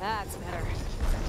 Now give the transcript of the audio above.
That's better.